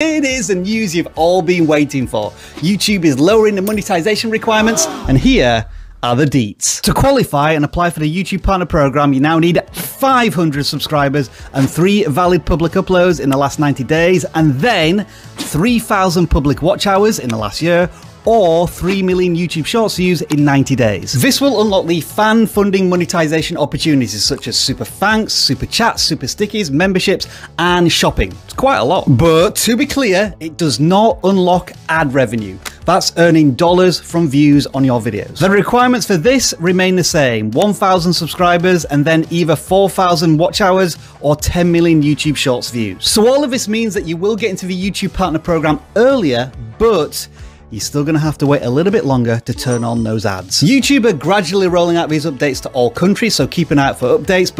It is the news you've all been waiting for. YouTube is lowering the monetization requirements, and here are the deets. To qualify and apply for the YouTube Partner Program, you now need 500 subscribers and three valid public uploads in the last 90 days, and then 3,000 public watch hours in the last year, or 3 million YouTube Shorts views in 90 days. This will unlock the fan funding monetization opportunities such as super thanks, super chats, super stickers, memberships, and shopping. It's quite a lot. But to be clear, it does not unlock ad revenue. That's earning dollars from views on your videos. The requirements for this remain the same 1,000 subscribers and then either 4,000 watch hours or 10 million YouTube Shorts views. So, all of this means that you will get into the YouTube Partner Program earlier, but you're still going to have to wait a little bit longer to turn on those ads. YouTube are gradually rolling out these updates to all countries, so keep an eye out for updates. But